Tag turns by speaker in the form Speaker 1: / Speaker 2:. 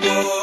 Speaker 1: more.